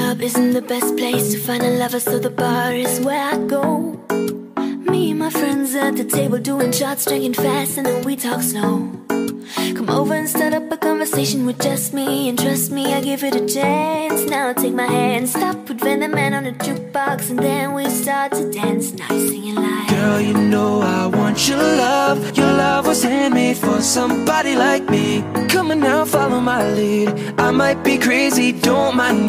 club isn't the best place to find a lover, so the bar is where I go. Me and my friends at the table doing shots, drinking fast, and then we talk slow. Come over and start up a conversation with just me, and trust me, I give it a chance. Now take my hand, stop, put Van the Man on the jukebox, and then we start to dance. Now you're singing like, Girl, you know I want your love. Your love was handmade for somebody like me. Come on now, follow my lead. I might be crazy, don't mind me.